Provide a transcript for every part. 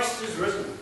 Christ is risen.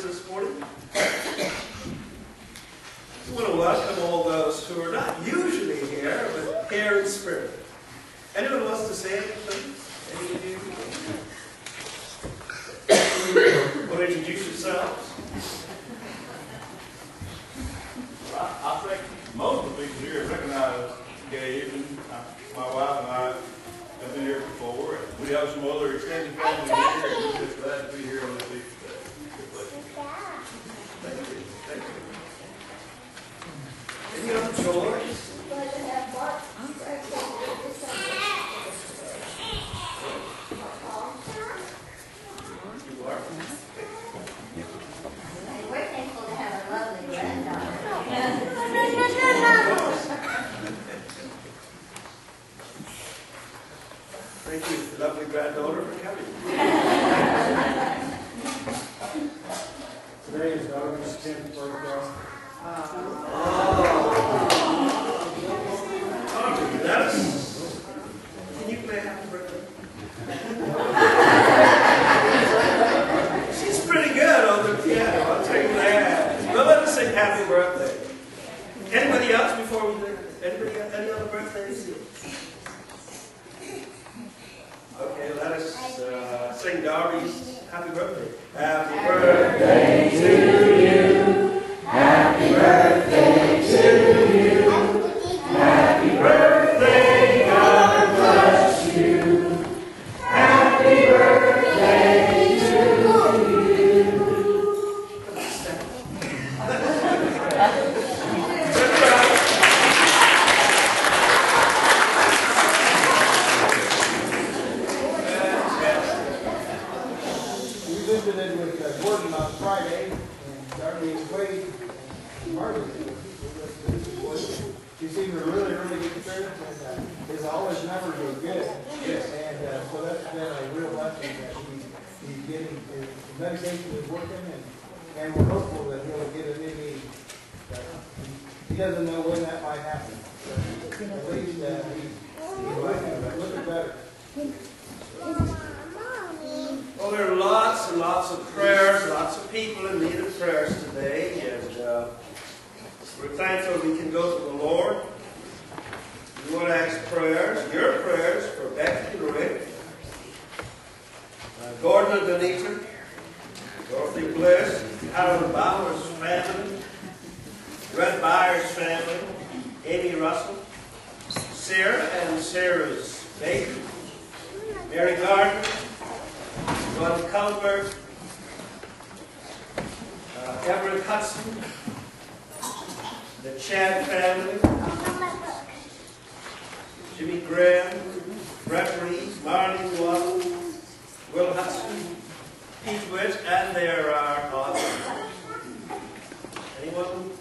Members this morning. I want to welcome all those who are not usually here, but here in spirit. Anyone wants to say anything? Any of you? Want to introduce yourselves? I, think most of the people here recognize Gabe and my wife and I have been here before. We have some other extended family here. We're just glad to be here on this Easter day. Good bless you. Thank you. Thank you.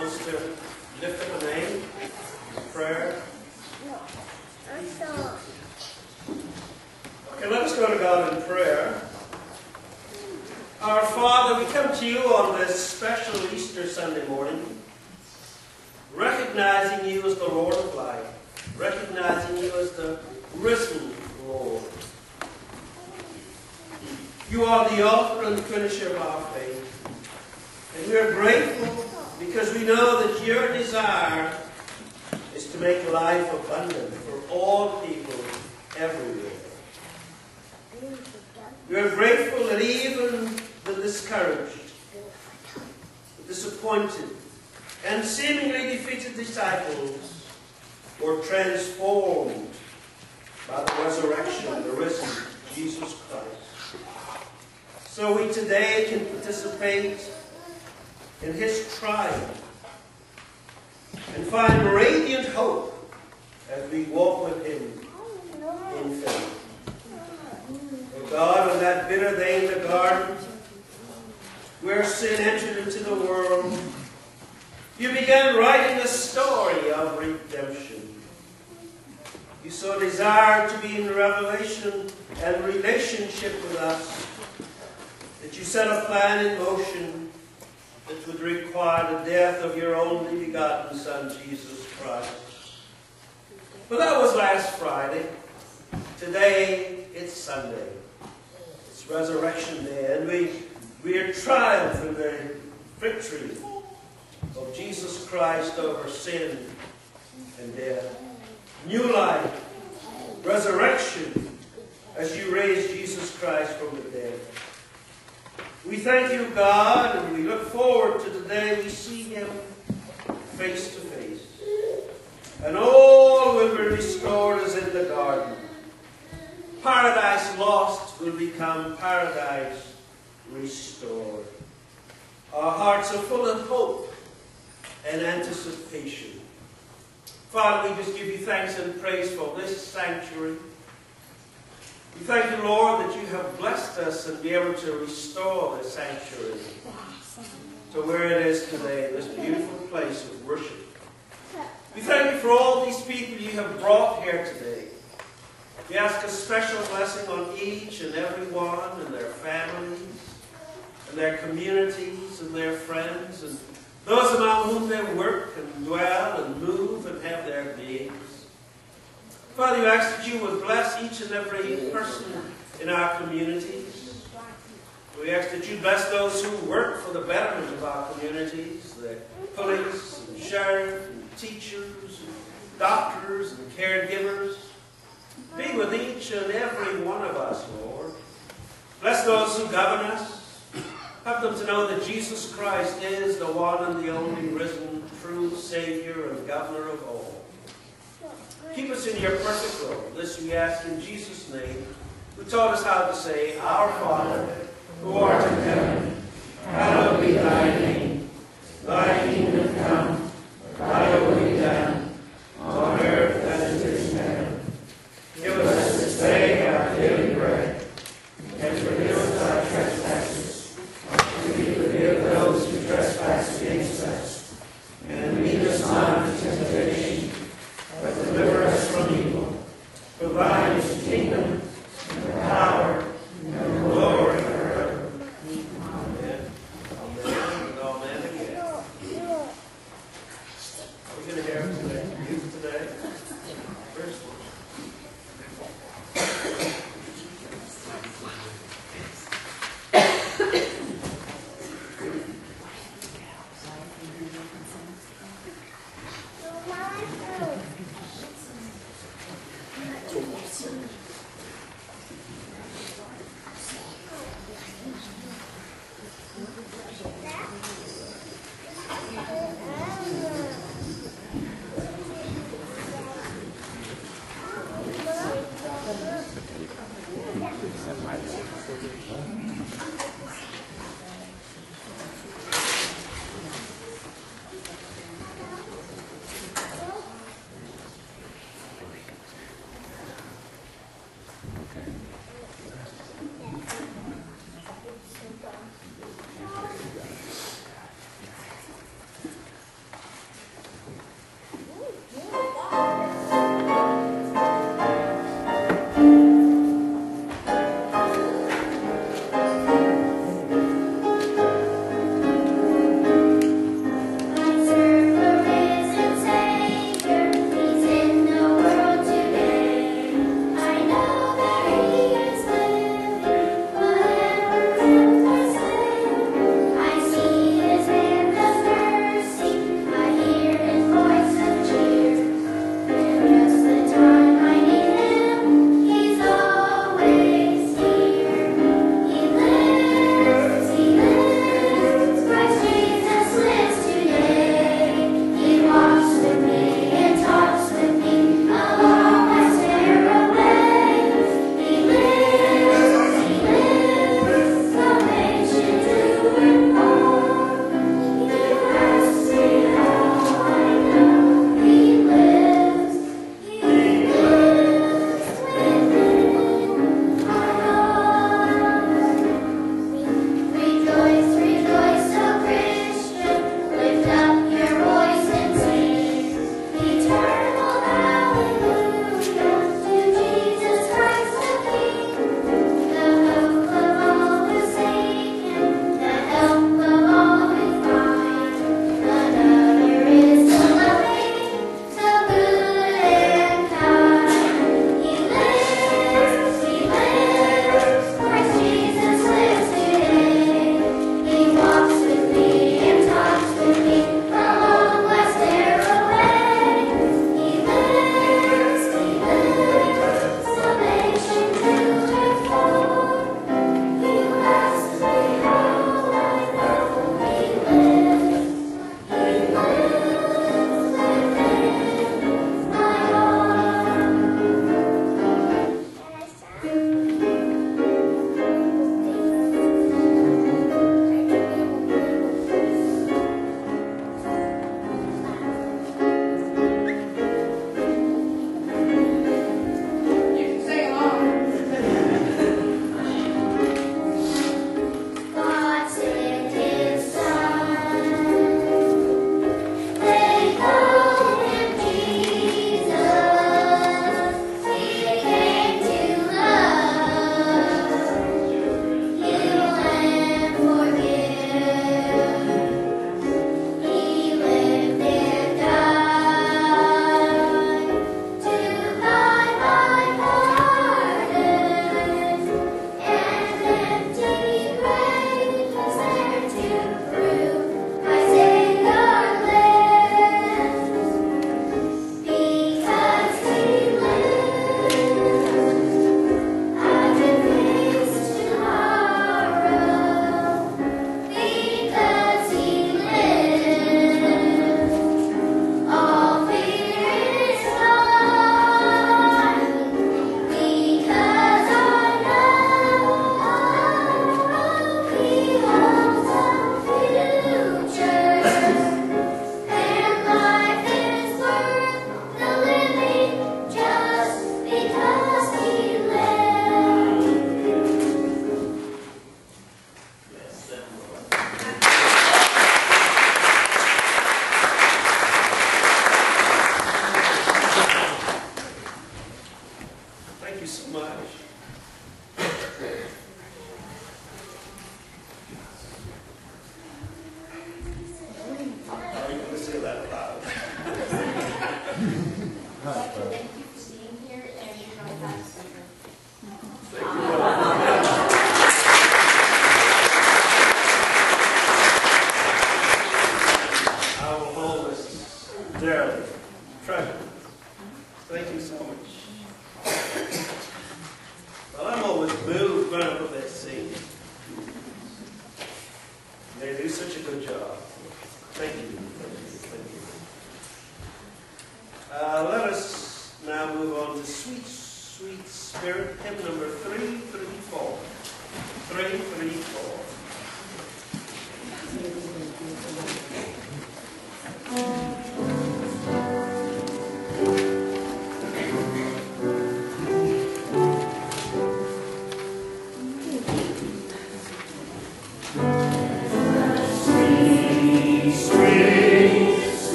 Wants to lift up a name, prayer? Okay, let us go to God in prayer. Our Father, we come to you on this special Easter Sunday morning, recognizing you as the Lord of life, recognizing you as the risen Lord. You are the author and finisher of our faith. And we are grateful because we know that your desire is to make life abundant for all people everywhere. We are grateful that even the discouraged, the disappointed, and seemingly defeated disciples were transformed by the resurrection, and the risen Jesus Christ. So we today can participate in his triumph and find radiant hope as we walk with him in faith. Oh God, on that bitter day in the garden, where sin entered into the world, you began writing the story of redemption. You so desire to be in revelation and relationship with us that you set a plan in motion that would require the death of your only begotten Son, Jesus Christ. Well, that was last Friday. Today, it's Sunday. It's Resurrection Day, and we, we are triumphing the victory of Jesus Christ over sin and death. New life, resurrection, as you raise Jesus Christ from the dead. We thank you, God, and we look forward to the day we see him face to face. And all will be restored as in the garden. Paradise lost will become paradise restored. Our hearts are full of hope and anticipation. Father, we just give you thanks and praise for this sanctuary. We thank you, Lord, that you have blessed us and be able to restore this sanctuary to where it is today, this beautiful place of worship. We thank you for all these people you have brought here today. We ask a special blessing on each and every one and their families and their communities and their friends and those among whom they work and dwell and move and have their beings. Father, you ask that you would bless each and every person in our communities. We ask that you bless those who work for the betterment of our communities, the police and sheriff and teachers and doctors and caregivers. Be with each and every one of us, Lord. Bless those who govern us. Help them to know that Jesus Christ is the one and the only risen, true Savior and Governor of all. Us in your perfect will. This we ask in Jesus' name, who taught us how to say, Our Father, who art in heaven, hallowed be thy name.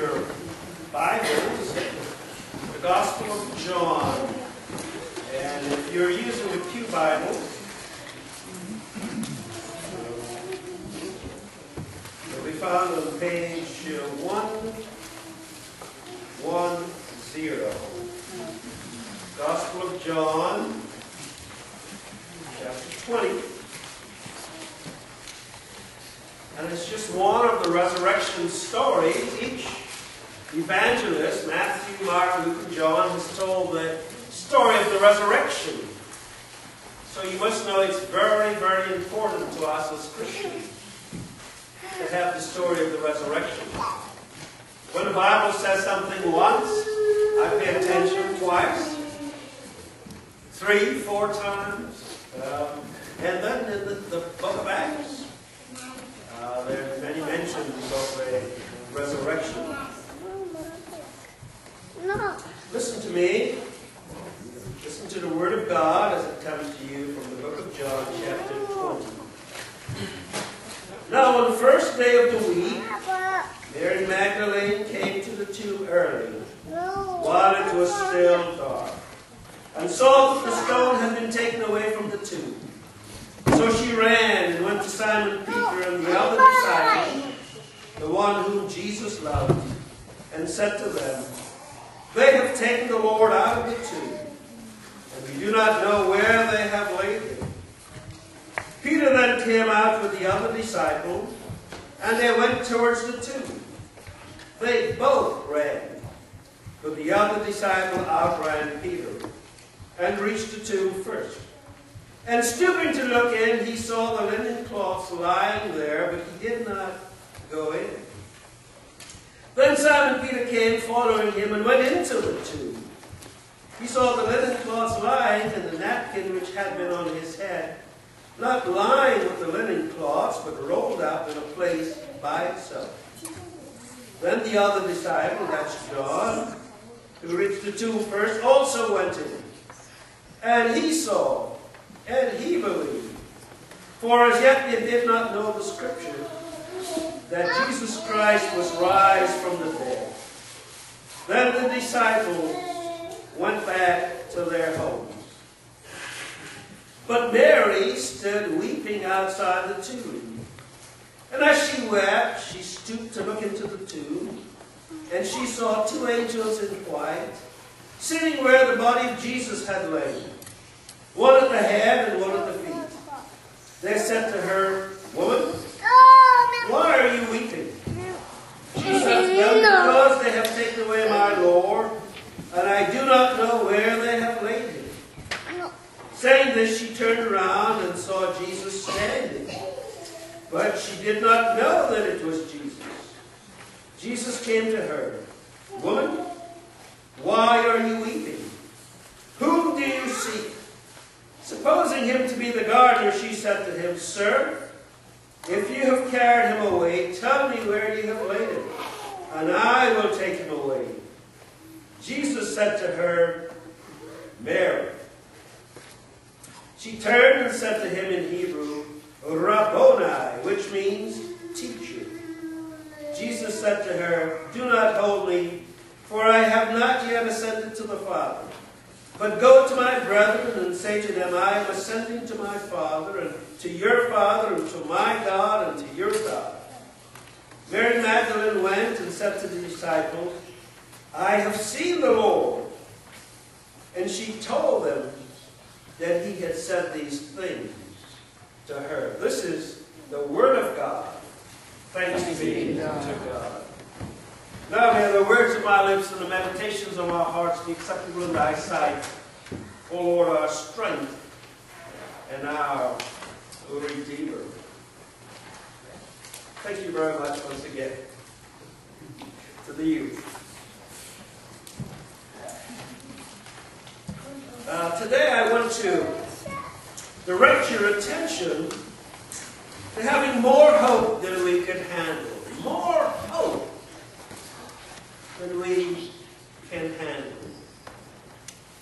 Your Bibles, the Gospel of John. And if you're using the Pew Bible, it'll be found on page uh, 110. Gospel of John, chapter 20. And it's just one of the resurrection stories. Each evangelist, Matthew, Mark, Luke, and John, has told the story of the resurrection. So you must know it's very, very important to us as Christians to have the story of the resurrection. When the Bible says something once, I pay attention twice, three, four times. Um, and then in the, the book of Acts, uh, there are many mentions of a resurrection. Listen to me. Listen to the Word of God as it comes to you from the book of John, chapter 20. Now, on the first day of the week, Mary Magdalene came to the tomb early, while it was still dark, and saw that the stone had been taken away from the tomb. So she ran and went to Simon Peter and the other disciple, the one whom Jesus loved, and said to them, have taken the Lord out of the tomb, and we do not know where they have laid him. Peter then came out with the other disciple, and they went towards the tomb. They both ran, but the other disciple outran Peter, and reached the tomb first. And stooping to look in, he saw the linen cloths lying there, but he did not go in. Then Simon Peter came following him and went into the tomb. He saw the linen cloths lying and the napkin which had been on his head, not lying with the linen cloths, but rolled up in a place by itself. Then the other disciple, that's John, who reached the tomb first, also went in. And he saw and he believed. For as yet they did not know the scripture that Jesus Christ was raised from the dead. Then the disciples went back to their homes. But Mary stood weeping outside the tomb. And as she wept, she stooped to look into the tomb, and she saw two angels in white, sitting where the body of Jesus had lain, one at the head and one at the feet. They said to her, Woman, why are you weeping? She said, Well, because they have taken away my Lord, and I do not know where they have laid him. Saying this, she turned around and saw Jesus standing. But she did not know that it was Jesus. Jesus came to her. Woman, why are you weeping? Whom do you seek? Supposing him to be the gardener, she said to him, Sir, if you have carried him away, tell me where you have laid him, and I will take him away. Jesus said to her, Mary. She turned and said to him in Hebrew, Rabboni, which means teacher. Jesus said to her, Do not hold me, for I have not yet ascended to the Father. But go to my brethren and say to them, I am ascending to my Father, and to your Father, and to my God, and to your God. Mary Magdalene went and said to the disciples, I have seen the Lord. And she told them that he had said these things to her. This is the Word of God. Thanks be to God. Now may the words of my lips and the meditations of our hearts be acceptable in thy sight, O Lord, our strength and our Redeemer. Thank you very much once again to the youth. Uh, today I want to direct your attention to having more hope than we could handle. More hope than we can handle.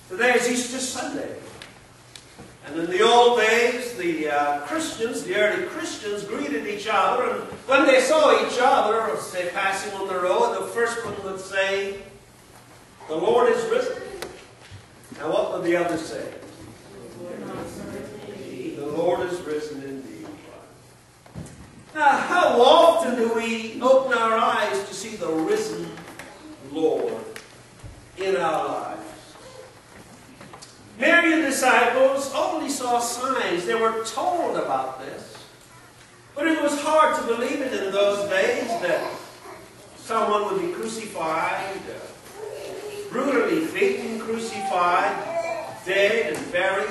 Today is Easter Sunday. And in the old days, the uh, Christians, the early Christians, greeted each other. And when they saw each other, say, passing on the road, the first one would say, The Lord is risen. And what would the other say? The Lord is risen indeed. Now, how often do we open our eyes to see the risen Lord in our lives? Mary and the disciples only saw signs. They were told about this. But it was hard to believe it in those days that someone would be crucified, brutally beaten, crucified, dead and buried,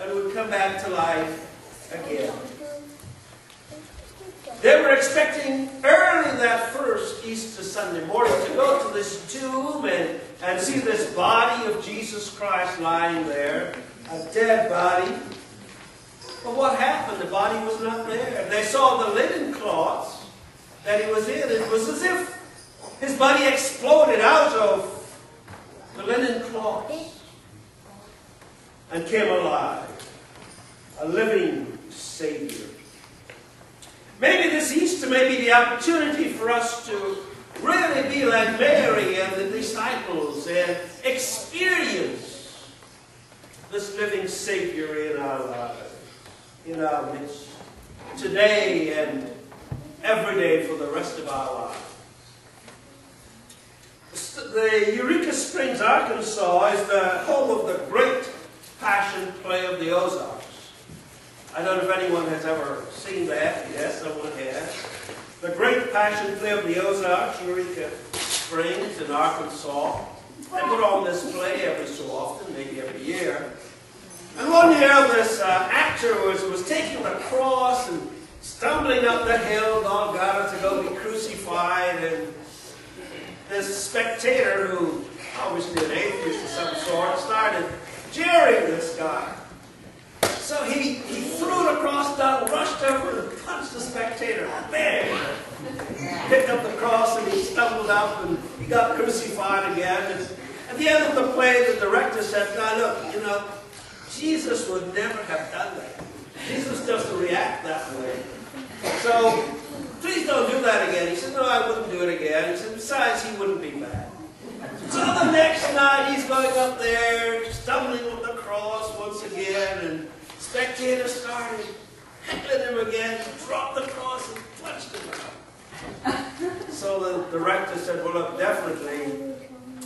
and would come back to life again. They were expecting early that first Easter Sunday morning to go to this tomb and, and see this body of Jesus Christ lying there, a dead body. But what happened? The body was not there. They saw the linen cloths that he was in. It was as if his body exploded out of the linen cloths and came alive. A living Savior. Maybe this Easter may be the opportunity for us to really be like Mary and the disciples and experience this living Savior in our lives, in our midst, today and every day for the rest of our lives. The Eureka Springs, Arkansas is the home of the great passion play of the Ozarks. I don't know if anyone has ever seen that. Yes, someone has. The Great Passion Play of the Ozarks, Eureka Springs in Arkansas. They put on this play every so often, maybe every year. And one year this uh, actor was, was taking the cross and stumbling up the hill, God Golgotha, to go be crucified. And this spectator, who obviously an atheist of some sort, started jeering this guy. So he, he threw the cross down, rushed over and punched the spectator. Bang! Picked up the cross and he stumbled up and he got crucified again. And at the end of the play, the director said, now look, you know, Jesus would never have done that. Jesus doesn't react that way. So, please don't do that again. He said, no, I wouldn't do it again. He said, besides, he wouldn't be mad. So the next night he's going up there, stumbling with the cross once again, and spectators started heckling him again, dropped the cross and punched him. So the director said, well look, definitely,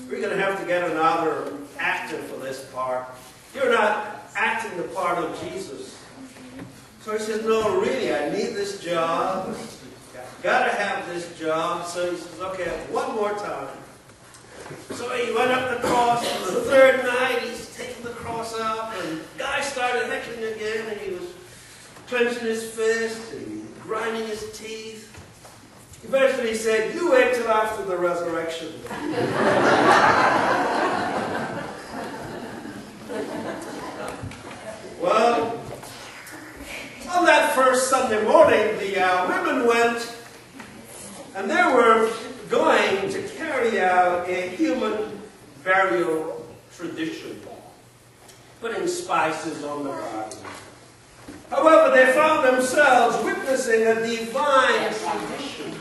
we're going to have to get another actor for this part. You're not acting the part of Jesus. So he says, no, really, I need this job. Gotta have this job. So he says, okay, one more time. So he went up the cross, the third night he's taking the cross up, and the guy started heckling again, and he was clenching his fist and grinding his teeth. Eventually he said, you wait till after the resurrection. well, on that first Sunday morning, the uh, women went, and there were going to carry out a human burial tradition, putting spices on the body. However, they found themselves witnessing a divine tradition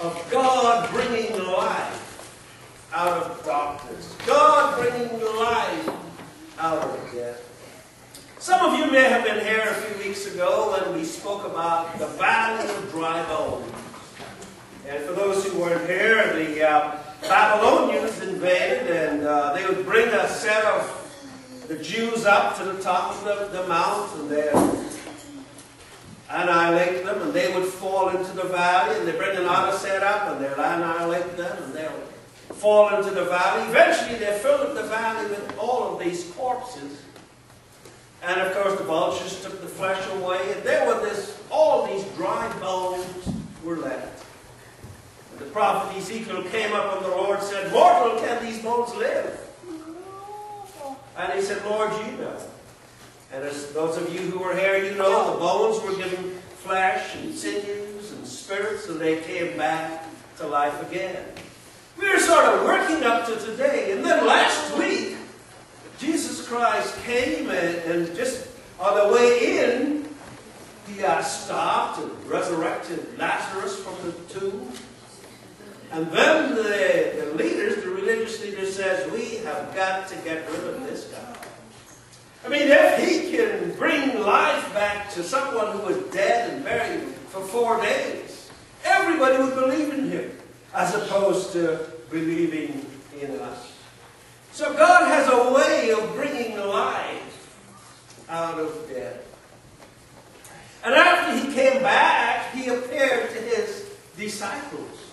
of God bringing life out of darkness, God bringing life out of death. Some of you may have been here a few weeks ago when we spoke about the valley of dry bones. And for those who weren't here, the uh, Babylonians invaded and uh, they would bring a set of the Jews up to the top of the, the mount and annihilate them and they would fall into the valley and they bring another set up and they'll annihilate them and they'll fall into the valley. Eventually they fill up the valley with all of these corpses. And of course the vultures took the flesh away and there were this, all these dry bones were left. The prophet Ezekiel came up and the Lord said, Mortal, can these bones live? And he said, Lord, you know. And as those of you who were here, you know the bones were given flesh and sinews and spirits, and they came back to life again. We are sort of working up to today. And then last week, Jesus Christ came and, and just on the way in, he uh, stopped and resurrected Lazarus from the tomb. And then the, the leaders, the religious leaders says, we have got to get rid of this guy. I mean, if he can bring life back to someone who was dead and buried for four days, everybody would believe in him as opposed to believing in us. So God has a way of bringing life out of death. And after he came back, he appeared to his disciples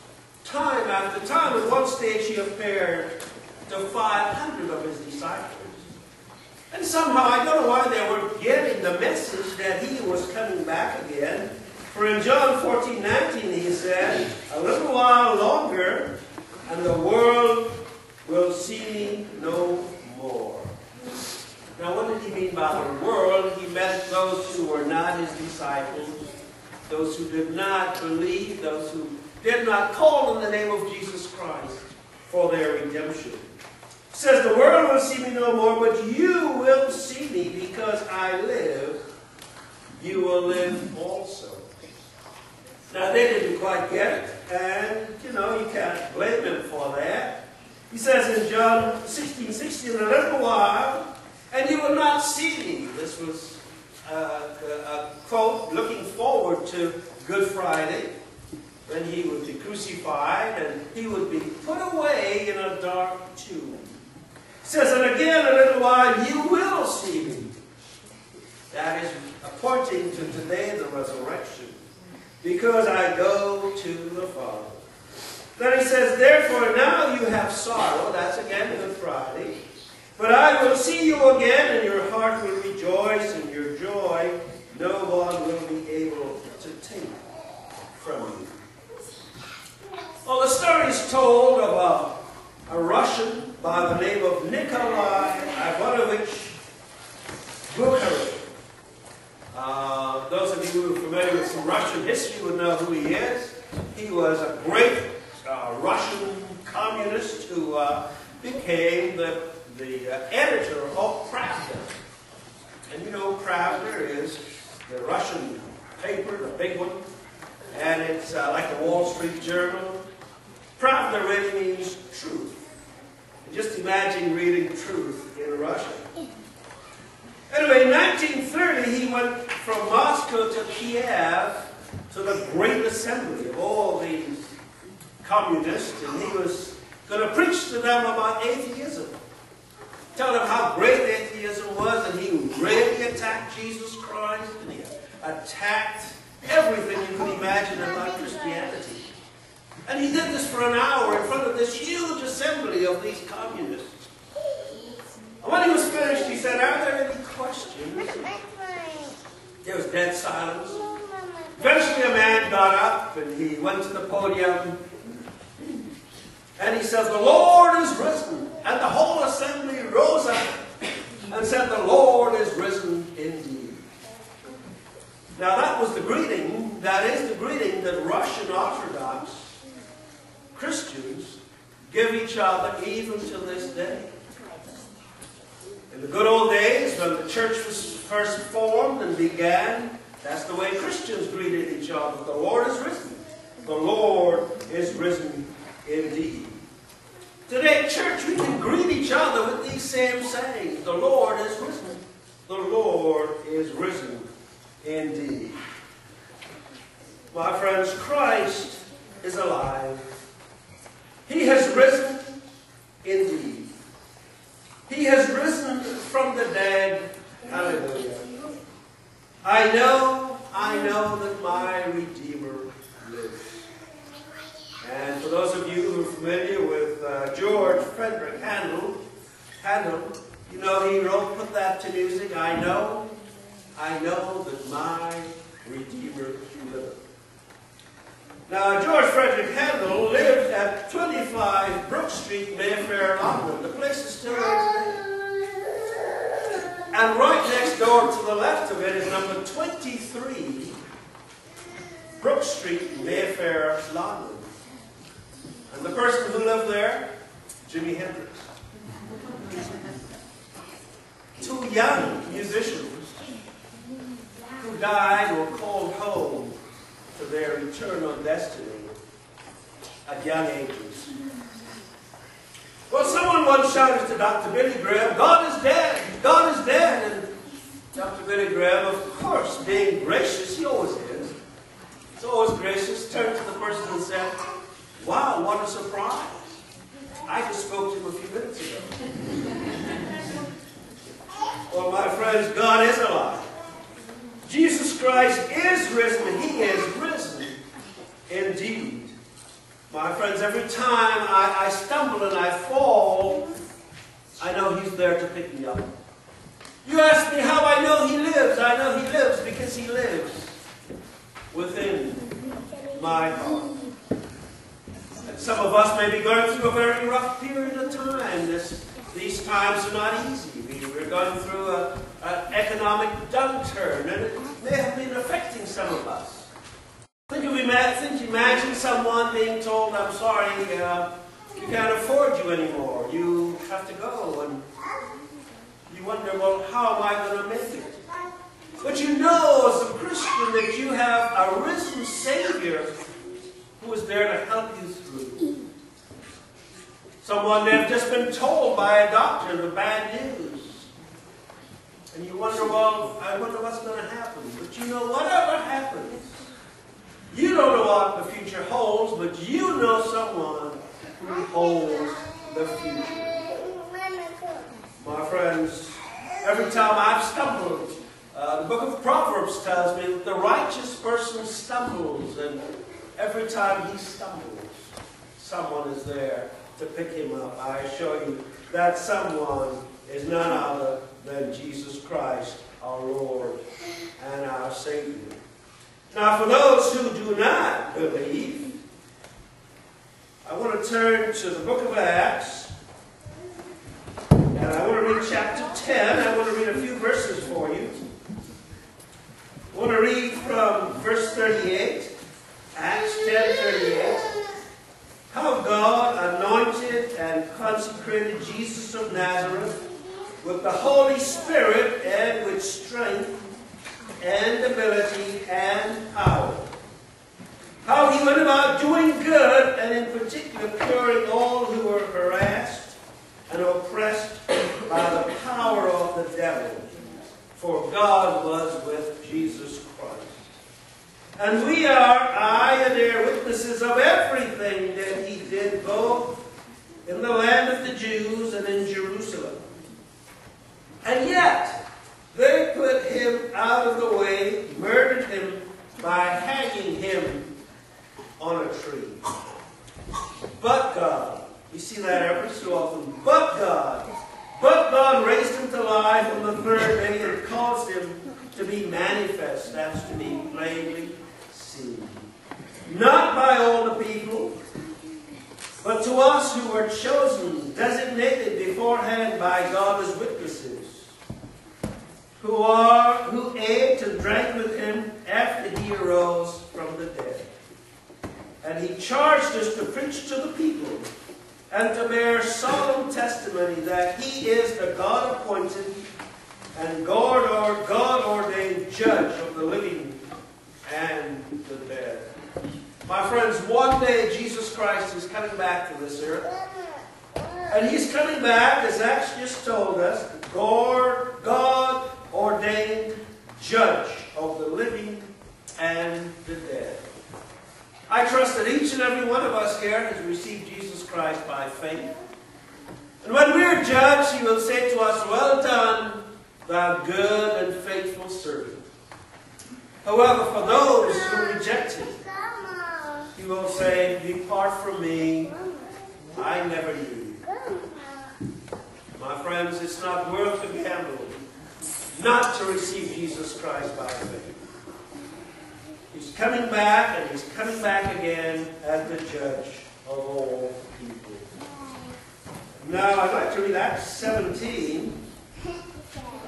time after time. At one stage, he appeared to 500 of his disciples. And somehow, I don't know why they were getting the message that he was coming back again. For in John 14, 19, he said, A little while longer, and the world will see me no more. Now, what did he mean by the world? He meant those who were not his disciples, those who did not believe, those who did not call on the name of Jesus Christ for their redemption. It says, The world will see me no more, but you will see me because I live. You will live also. Now, they didn't quite get it, and, you know, you can't blame them for that. He says in John 16, 16, in a little while, and you will not see me. This was uh, a quote looking forward to Good Friday when he would be crucified and he would be put away in a dark tomb. It says, and again a little while you will see me. That is pointing to today, the resurrection. Because I go to the Father. Then he says, therefore now you have sorrow. That's again Good Friday. But I will see you again, and your heart will rejoice, and your joy no one will be able to take from you. Well, the story is told of a, a Russian by the name of Nikolai Ivanovich Bukharin. Uh, those of you who are familiar with some Russian history would know who he is. He was a great uh, Russian communist who uh, became the, the uh, editor of Pravda. And you know Pravda is the Russian paper, the big one, and it's uh, like the Wall Street Journal. Pravda really means truth. And just imagine reading truth in Russian. Anyway, in 1930, he went from Moscow to Kiev to the Great Assembly of all these communists, and he was going to preach to them about atheism. Tell them how great atheism was, and he really attacked Jesus Christ, and he attacked everything you could imagine about Christianity. And he did this for an hour in front of this huge assembly of these communists. And when he was finished, he said, Are there any questions? There was dead silence. Eventually, a man got up and he went to the podium and he said, The Lord is risen. And the whole assembly rose up and said, The Lord is risen indeed. Now, that was the greeting, that is the greeting that Russian Orthodox Christians give each other even to this day. In the good old days, when the church was first formed and began, that's the way Christians greeted each other. The Lord is risen. The Lord is risen indeed. Today, church, we can greet each other with these same sayings. The Lord is risen. The Lord is risen indeed. My friends, Christ is alive. He has risen indeed. He has risen from the dead. Hallelujah. I know, I know that my Redeemer lives. And for those of you who are familiar with uh, George Frederick Handel, Handel, you know he wrote, put that to music. I know, I know that my Redeemer liveth. Now, George Frederick Handel lived at 25 Brook Street, Mayfair, London. The place is still there. And right next door to the left of it is number 23 Brook Street, Mayfair, London. And the person who lived there, Jimi Hendrix. Two young musicians who died or called home to their eternal destiny at young ages. Well, someone once shouted to Dr. Billy Graham, God is dead, God is dead. And Dr. Billy Graham, of course, being gracious, he always is, he's always gracious, turned to the person and said, Wow, what a surprise. I just spoke to him a few minutes ago. well, my friends, God is alive. Jesus Christ is risen. He is risen indeed. My friends, every time I, I, stumble and I fall, I know He's there to pick me up. You ask me how I know He lives. I know He lives because He lives within my heart. And some of us may be going through a very rough period of time. This, these times are not easy. We're going through an economic downturn, and it may have been affecting some of us. Think of think, imagine someone being told, I'm sorry, uh, we can't afford you anymore. You have to go. And you wonder, well, how am I going to make it? But you know as a Christian that you have a risen Savior who is there to help you through. Someone may have just been told by a doctor the bad news. And you wonder, well, I wonder what's going to happen. But you know, whatever happens, you don't know what the future holds, but you know someone who holds the future. My friends, every time I've stumbled, uh, the book of Proverbs tells me that the righteous person stumbles, and every time he stumbles, someone is there to pick him up. I assure you that someone is none other than Jesus Christ, our Lord and our Savior. Now, for those who do not believe, I want to turn to the book of Acts, and I want to read chapter 10. I want to read a few verses for you. I want to read from verse 38, Acts 10 38. How God anointed and consecrated Jesus of Nazareth with the Holy Spirit and with strength and ability and power. How he went about doing good and in particular curing all who were harassed and oppressed by the power of the devil, for God was with Jesus Christ. And we are eye and ear witnesses of everything that he did, both in the land of the Jews and in Jerusalem. And yet, they put him out of the way, murdered him by hanging him on a tree. But God, you see that every so often, but God, but God raised him to life on the third day and caused him to be manifest, that's to be plainly. Not by all the people, but to us who were chosen, designated beforehand by God as witnesses, who are who ate and drank with him after he arose from the dead. And he charged us to preach to the people and to bear solemn testimony that he is the God appointed and God or God ordained judge of the living and the dead. My friends, one day Jesus Christ is coming back to this earth. And he's coming back, as Acts just told us, God, ordained judge of the living and the dead. I trust that each and every one of us here has received Jesus Christ by faith. And when we're judged, he will say to us, Well done, thou good and faithful servant. However, for those who reject him, he will say, Depart from me, I never knew you. My friends, it's not worth the gamble not to receive Jesus Christ by faith. He's coming back, and he's coming back again as the judge of all people. Now, I'd like to read Acts 17,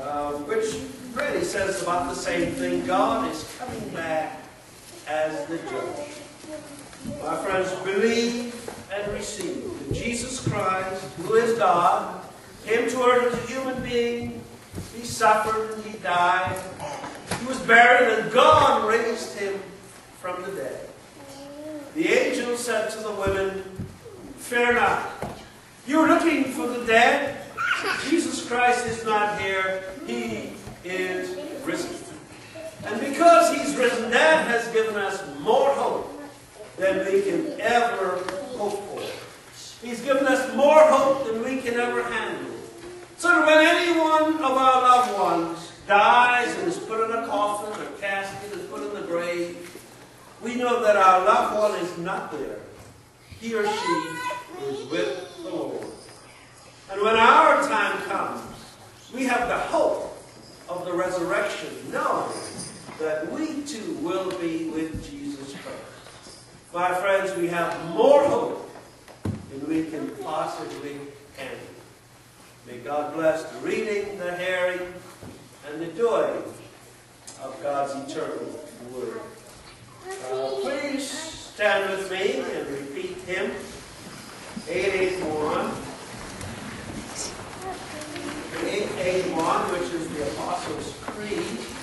uh, which really says about the same thing. God is coming back as the judge. My friends, believe and receive that Jesus Christ, who is God, came to earth as a human being. He suffered and he died. He was buried and God raised him from the dead. The angel said to the women, Fear not. You're looking for the dead. Jesus Christ is not here. He is risen. And because he's risen, that has given us more hope than we can ever hope for. He's given us more hope than we can ever handle. So that when any one of our loved ones dies and is put in a coffin or casket is put in the grave, we know that our loved one is not there. He or she is with the Lord. And when our time comes, we have the hope of the resurrection, knowing that we too will be with Jesus. My friends, we have more hope than we can possibly handle. May God bless the reading, the hearing, and the doing of God's eternal word. Uh, please stand with me and repeat hymn 881. 881, which is the Apostles' Creed.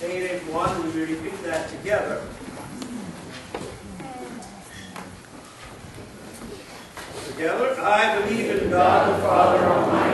Eight eight one, we repeat that together. Together, I believe in God the Father Almighty,